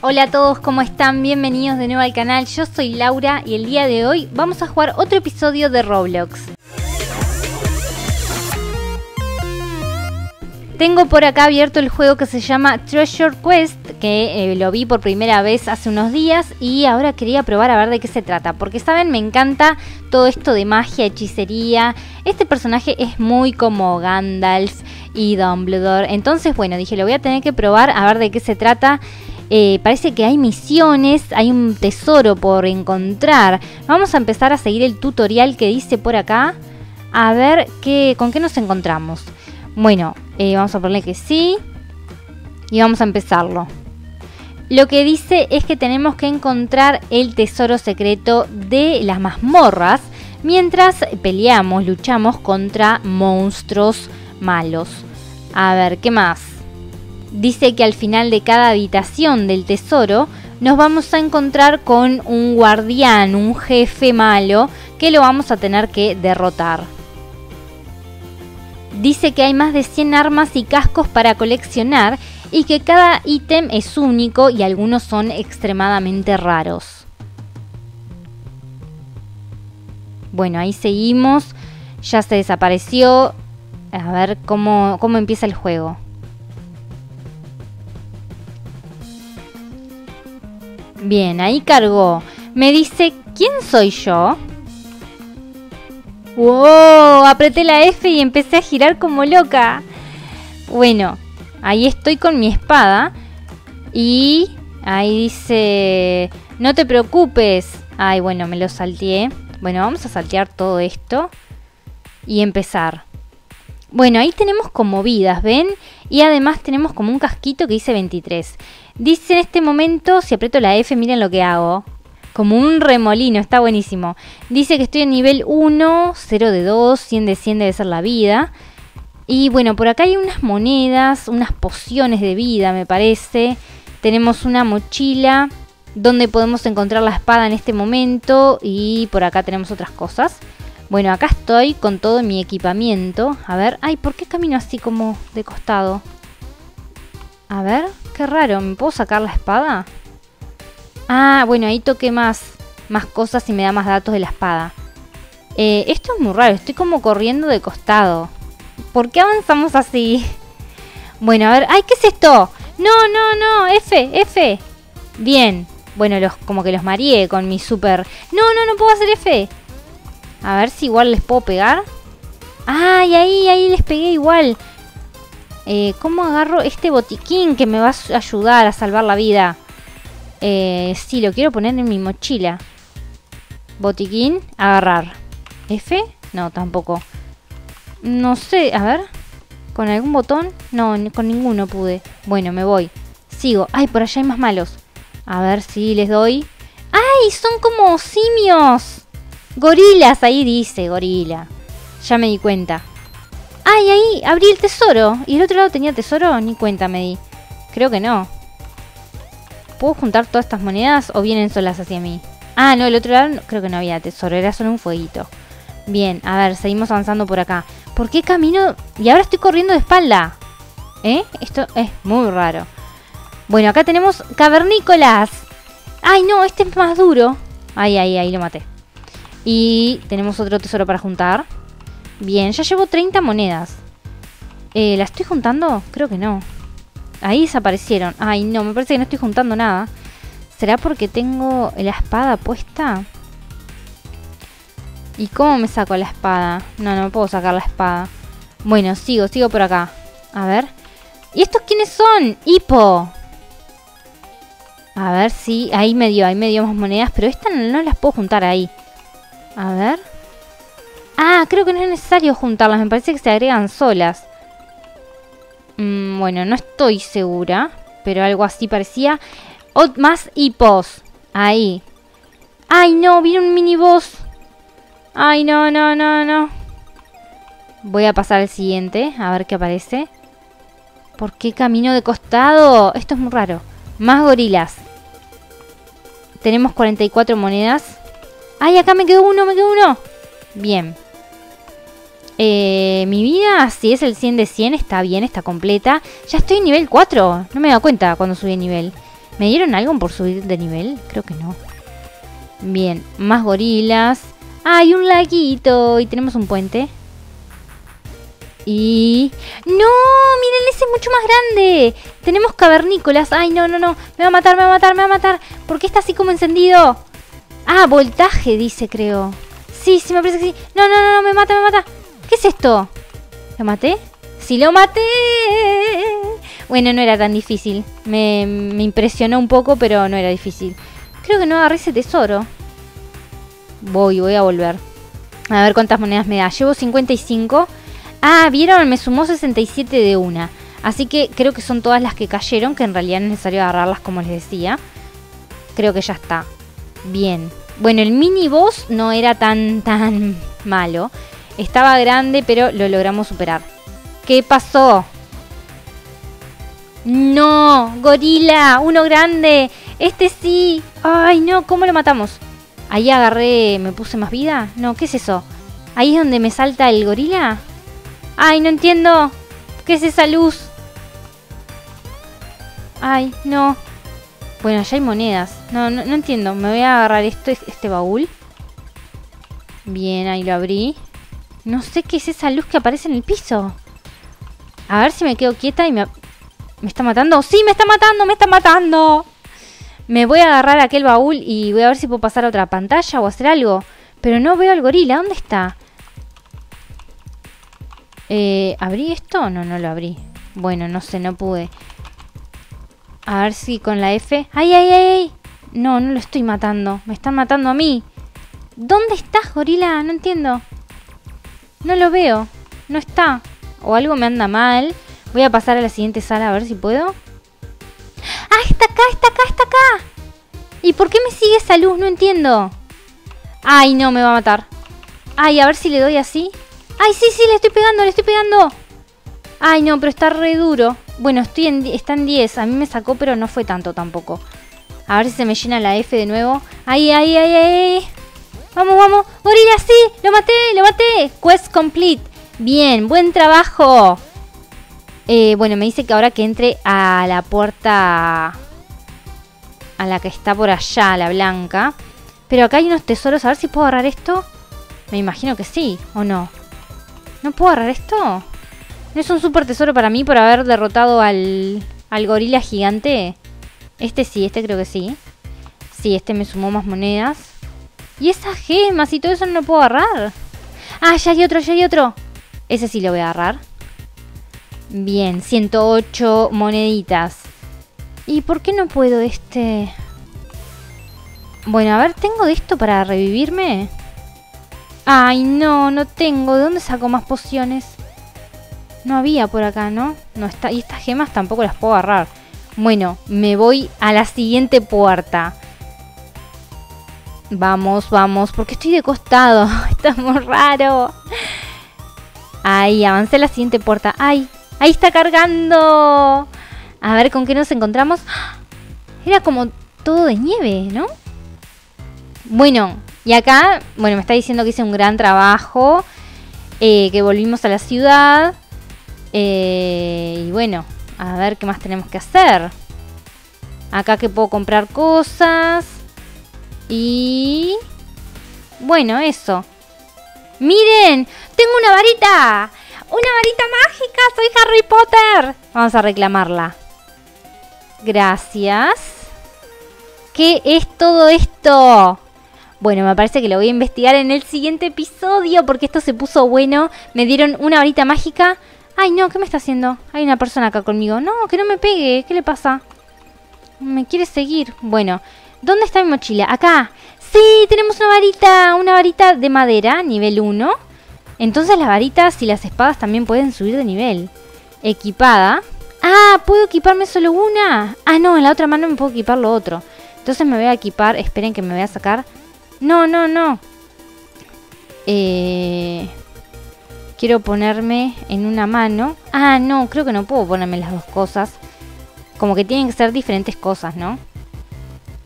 Hola a todos, ¿cómo están? Bienvenidos de nuevo al canal. Yo soy Laura y el día de hoy vamos a jugar otro episodio de Roblox. Tengo por acá abierto el juego que se llama Treasure Quest, que eh, lo vi por primera vez hace unos días y ahora quería probar a ver de qué se trata, porque saben, me encanta todo esto de magia, hechicería. Este personaje es muy como Gandalf y Dumbledore, entonces bueno, dije, lo voy a tener que probar a ver de qué se trata. Eh, parece que hay misiones, hay un tesoro por encontrar. Vamos a empezar a seguir el tutorial que dice por acá. A ver qué, con qué nos encontramos. Bueno, eh, vamos a ponerle que sí. Y vamos a empezarlo. Lo que dice es que tenemos que encontrar el tesoro secreto de las mazmorras mientras peleamos, luchamos contra monstruos malos. A ver, ¿qué más? Dice que al final de cada habitación del tesoro nos vamos a encontrar con un guardián, un jefe malo, que lo vamos a tener que derrotar. Dice que hay más de 100 armas y cascos para coleccionar y que cada ítem es único y algunos son extremadamente raros. Bueno, ahí seguimos. Ya se desapareció. A ver cómo, cómo empieza el juego. Bien, ahí cargó. Me dice, ¿quién soy yo? ¡Wow! Apreté la F y empecé a girar como loca. Bueno, ahí estoy con mi espada. Y ahí dice, no te preocupes. Ay, bueno, me lo salteé. Bueno, vamos a saltear todo esto. Y empezar. Bueno, ahí tenemos como vidas, ¿ven? Y además tenemos como un casquito que dice 23. Dice en este momento, si aprieto la F, miren lo que hago como un remolino, está buenísimo. Dice que estoy en nivel 1, 0 de 2, 100 de 100 debe ser la vida. Y bueno, por acá hay unas monedas, unas pociones de vida, me parece. Tenemos una mochila donde podemos encontrar la espada en este momento y por acá tenemos otras cosas. Bueno, acá estoy con todo mi equipamiento. A ver, ay, ¿por qué camino así como de costado? A ver, qué raro, ¿me puedo sacar la espada? Ah, bueno, ahí toqué más, más cosas y me da más datos de la espada. Eh, esto es muy raro, estoy como corriendo de costado. ¿Por qué avanzamos así? Bueno, a ver, ¡ay, qué es esto! No, no, no, F, F. Bien, bueno, los, como que los mareé con mi super... No, no, no puedo hacer F. A ver si igual les puedo pegar. ¡Ay, ahí, ahí les pegué igual! Eh, ¿Cómo agarro este botiquín que me va a ayudar a salvar la vida? Eh, sí, lo quiero poner en mi mochila. Botiquín, agarrar. ¿F? No, tampoco. No sé, a ver. ¿Con algún botón? No, con ninguno pude. Bueno, me voy. Sigo. Ay, por allá hay más malos. A ver si les doy. ¡Ay! Son como simios. Gorilas, ahí dice, gorila. Ya me di cuenta. ¡Ay, ahí! Abrí el tesoro. ¿Y el otro lado tenía tesoro? Ni cuenta me di. Creo que no. ¿Puedo juntar todas estas monedas o vienen solas hacia mí? Ah, no, el otro lado creo que no había tesoro, era solo un fueguito. Bien, a ver, seguimos avanzando por acá. ¿Por qué camino? Y ahora estoy corriendo de espalda. ¿Eh? Esto es muy raro. Bueno, acá tenemos cavernícolas. Ay, no, este es más duro. Ay, ay, ahí lo maté. Y tenemos otro tesoro para juntar. Bien, ya llevo 30 monedas. Eh, ¿La estoy juntando? Creo que no. Ahí desaparecieron. Ay, no, me parece que no estoy juntando nada. ¿Será porque tengo la espada puesta? ¿Y cómo me saco la espada? No, no me puedo sacar la espada. Bueno, sigo, sigo por acá. A ver. ¿Y estos quiénes son? Hipo. A ver si... ahí me dio, ahí me dio más monedas. Pero estas no las puedo juntar ahí. A ver. Ah, creo que no es necesario juntarlas. Me parece que se agregan solas. Mm, bueno, no estoy segura, pero algo así parecía. más hipos. Ahí. ¡Ay, no! Viene un mini boss. ¡Ay, no, no, no, no! Voy a pasar al siguiente, a ver qué aparece. ¿Por qué camino de costado? Esto es muy raro. Más gorilas. Tenemos 44 monedas. ¡Ay, acá me quedó uno, me quedó uno! Bien. Eh, mi vida, si es el 100 de 100, está bien, está completa. Ya estoy en nivel 4. No me he dado cuenta cuando subí el nivel. ¿Me dieron algo por subir de nivel? Creo que no. Bien, más gorilas. Hay un laguito y tenemos un puente. Y... ¡No! ¡Miren, ese es mucho más grande! Tenemos cavernícolas. ¡Ay, no, no, no! Me va a matar, me va a matar, me va a matar. ¿Por qué está así como encendido? Ah, voltaje, dice, creo. Sí, sí, me parece que sí. No, no, no, no, me mata, me mata. ¿Qué es esto? ¿Lo maté? ¡Sí, lo maté! Bueno, no era tan difícil. Me, me impresionó un poco, pero no era difícil. Creo que no agarré ese tesoro. Voy, voy a volver. A ver cuántas monedas me da. Llevo 55. Ah, vieron, me sumó 67 de una. Así que creo que son todas las que cayeron, que en realidad no es necesario agarrarlas como les decía. Creo que ya está. Bien. Bueno, el mini boss no era tan, tan malo. Estaba grande, pero lo logramos superar. ¿Qué pasó? No, gorila, uno grande. Este sí. Ay, no, ¿cómo lo matamos? Ahí agarré, me puse más vida. No, ¿qué es eso? Ahí es donde me salta el gorila. Ay, no entiendo. ¿Qué es esa luz? Ay, no. Bueno, allá hay monedas. No, no, entiendo. Me voy a agarrar esto, este baúl. Bien, ahí lo abrí. No sé qué es esa luz que aparece en el piso. A ver si me quedo quieta y me... ¿Me está matando? ¡Sí, me está matando! ¡Me está matando! Me voy a agarrar aquel baúl y voy a ver si puedo pasar a otra pantalla o hacer algo. Pero no veo al gorila. ¿Dónde está? Eh, ¿Abrí esto? No, no lo abrí. Bueno, no sé, no pude. A ver si con la F... ¡Ay, ay, ay! ay! No, no lo estoy matando. Me están matando a mí. ¿Dónde estás, gorila? No entiendo. No lo veo. No está. O algo me anda mal. Voy a pasar a la siguiente sala a ver si puedo. ¡Ah, está acá, está acá, está acá! ¿Y por qué me sigue esa luz? No entiendo. Ay, no, me va a matar. Ay, a ver si le doy así. ¡Ay, sí, sí, le estoy pegando, le estoy pegando! Ay, no, pero está re duro. Bueno, estoy en, está en 10. A mí me sacó, pero no fue tanto tampoco. A ver si se me llena la F de nuevo. ¡Ay, ay, ay, ay! ¡Vamos, vamos! ¡Gorila, sí! ¡Lo maté, lo maté! Quest complete. Bien, buen trabajo. Eh, bueno, me dice que ahora que entre a la puerta... A la que está por allá, la blanca. Pero acá hay unos tesoros. A ver si puedo agarrar esto. Me imagino que sí, ¿o no? ¿No puedo agarrar esto? ¿No es un super tesoro para mí por haber derrotado al, al gorila gigante? Este sí, este creo que sí. Sí, este me sumó más monedas. ¿Y esas gemas y todo eso no lo puedo agarrar? Ah, ya hay otro, ya hay otro. Ese sí lo voy a agarrar. Bien, 108 moneditas. ¿Y por qué no puedo este...? Bueno, a ver, ¿tengo de esto para revivirme? Ay, no, no tengo. ¿De dónde saco más pociones? No había por acá, ¿no? No está. Y estas gemas tampoco las puedo agarrar. Bueno, me voy a la siguiente puerta. Vamos, vamos. Porque estoy de costado. Está muy raro. Ahí, avancé a la siguiente puerta. ¡Ay! Ahí está cargando. A ver con qué nos encontramos. Era como todo de nieve, ¿no? Bueno, y acá, bueno, me está diciendo que hice un gran trabajo, eh, que volvimos a la ciudad. Eh, y bueno, a ver qué más tenemos que hacer. Acá que puedo comprar cosas. Y... Bueno, eso. Miren, tengo una varita. Una varita mágica. Soy Harry Potter. Vamos a reclamarla. Gracias. ¿Qué es todo esto? Bueno, me parece que lo voy a investigar en el siguiente episodio porque esto se puso bueno. Me dieron una varita mágica. Ay, no, ¿qué me está haciendo? Hay una persona acá conmigo. No, que no me pegue. ¿Qué le pasa? Me quiere seguir. Bueno, ¿dónde está mi mochila? Acá. Sí, tenemos una varita. Una varita de madera, nivel 1. Entonces las varitas y las espadas también pueden subir de nivel. Equipada. Ah, ¿puedo equiparme solo una? Ah, no, en la otra mano me puedo equipar lo otro. Entonces me voy a equipar. Esperen que me voy a sacar no, no, no. Eh, quiero ponerme en una mano. Ah, no, creo que no puedo ponerme las dos cosas. Como que tienen que ser diferentes cosas, ¿no?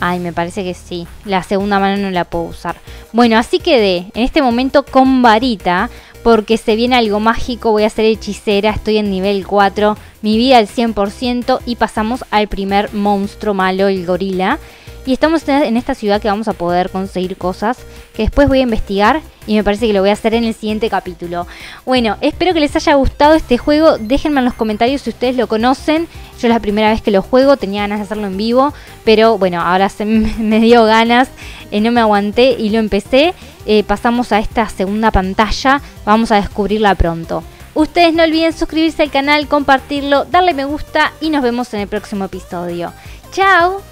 Ay, me parece que sí. La segunda mano no la puedo usar. Bueno, así quedé. En este momento con varita. porque se viene algo mágico, voy a ser hechicera, estoy en nivel 4, mi vida al 100% y pasamos al primer monstruo malo, el gorila. Y estamos en esta ciudad que vamos a poder conseguir cosas que después voy a investigar y me parece que lo voy a hacer en el siguiente capítulo. Bueno, espero que les haya gustado este juego. Déjenme en los comentarios si ustedes lo conocen. Yo es la primera vez que lo juego, tenía ganas de hacerlo en vivo, pero bueno, ahora se me dio ganas, eh, no me aguanté y lo empecé. Eh, pasamos a esta segunda pantalla, vamos a descubrirla pronto. Ustedes no olviden suscribirse al canal, compartirlo, darle me gusta y nos vemos en el próximo episodio. ¡Chao!